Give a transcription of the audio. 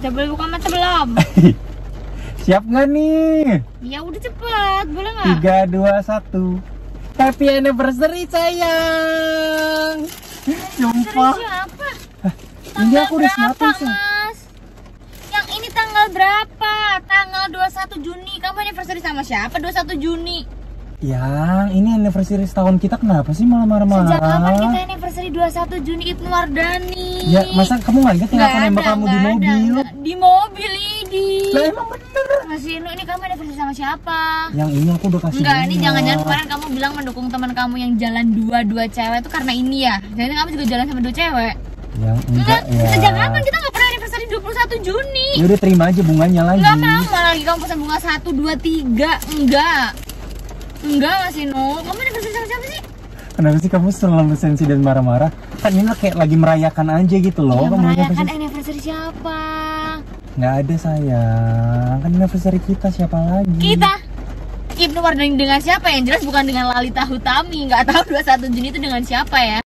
Coba buka mata belum? Siap nggak nih? ya udah cepet, boleh nggak? Tiga, dua, satu. Happy anniversary sayang. Serius siapa? Ini Tanggal aku udah berapa, siapin. Mas? Yang ini tanggal berapa? Tanggal 21 Juni. Kamu anniversary sama siapa? 21 Juni. Yang ini anniversary setahun kita kenapa sih malah marah-marah? Sejak kapan kita anniversary 21 Juni Ibnu Wardani? Ya masa kamu nggak Nggak aku nembak ada, kamu di ada, mobil? Di mobil ini. Lah emang bener. Mas Inu, ini kamu anniversary sama siapa? Yang ini aku udah kasih. Enggak, ini jangan-jangan kemarin kamu bilang mendukung teman kamu yang jalan dua-dua cewek itu karena ini ya? Jadi kamu juga jalan sama dua cewek? Yang Enggak, enggak ya. sejak kapan kita nggak pernah anniversary 21 Juni? Ya udah terima aja bunganya lagi. Enggak mau, malah lagi kamu pesan bunga 1, 2, 3 Enggak Enggak Mas Inu, kamu anniversary sama siapa sih? Kenapa sih kamu selalu sensi dan marah-marah? Kan ini kayak lagi merayakan aja gitu loh. ya, merayakan anniversary. anniversary siapa? Nggak ada sayang. Kan anniversary kita siapa lagi? Kita Ibnu Wardani dengan siapa? Yang jelas bukan dengan Lalita Hutami Nggak tahu 21 Juni itu dengan siapa ya